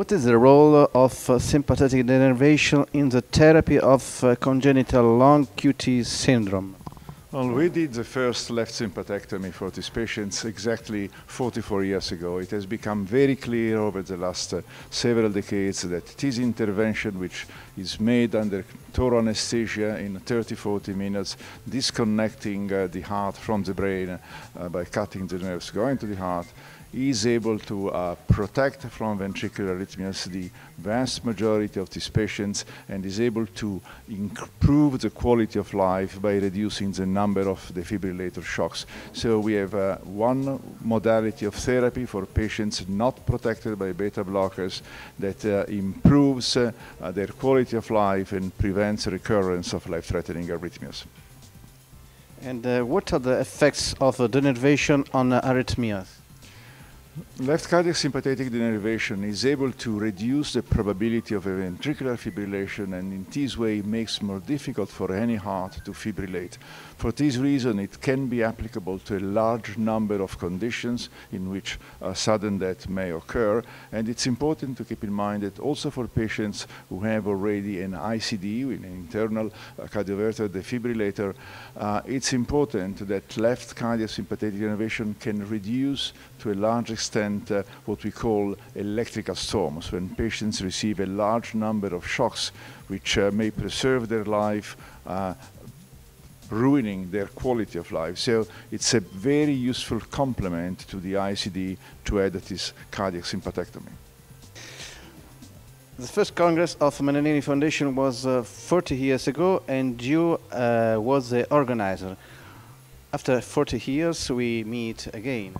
What is the role of uh, sympathetic denervation in the therapy of uh, congenital long QT syndrome? Well, we did the first left sympathectomy for these patients exactly 44 years ago. It has become very clear over the last uh, several decades that this intervention, which is made under total anesthesia in 30, 40 minutes, disconnecting uh, the heart from the brain uh, by cutting the nerves going to the heart, is able to uh, protect from ventricular arrhythmias the vast majority of these patients and is able to improve the quality of life by reducing the number of defibrillator shocks. So we have uh, one modality of therapy for patients not protected by beta blockers that uh, improves uh, their quality of life and prevents recurrence of life-threatening arrhythmias. And uh, what are the effects of denervation on arrhythmias? Left cardiac sympathetic denervation is able to reduce the probability of a ventricular fibrillation and in this way makes more difficult for any heart to fibrillate. For this reason, it can be applicable to a large number of conditions in which a sudden death may occur. And it's important to keep in mind that also for patients who have already an ICD, an internal uh, cardioverter defibrillator, uh, it's important that left cardiac sympathetic denervation can reduce to a large extent uh, what we call electrical storms, when patients receive a large number of shocks which uh, may preserve their life uh, ruining their quality of life. So it's a very useful complement to the ICD to add this cardiac sympathectomy. The first Congress of Menarini Foundation was uh, 40 years ago and you uh, was the organizer. After 40 years we meet again.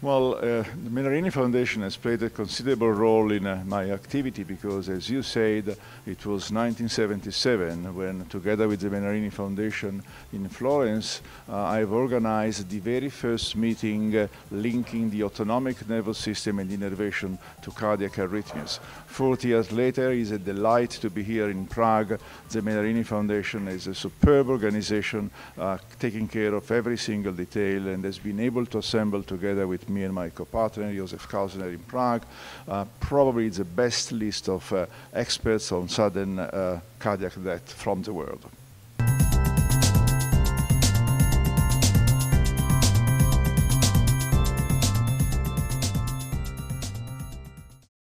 Well, uh, the Menarini Foundation has played a considerable role in uh, my activity because, as you said, it was 1977 when, together with the Menarini Foundation in Florence, uh, I've organized the very first meeting uh, linking the autonomic nervous system and innervation to cardiac arrhythmias. Forty years later, it's a delight to be here in Prague. The Menarini Foundation is a superb organization uh, taking care of every single detail and has been able to assemble together with me and my co-partner, Josef Kautzner in Prague, uh, probably the best list of uh, experts on sudden uh, cardiac death from the world.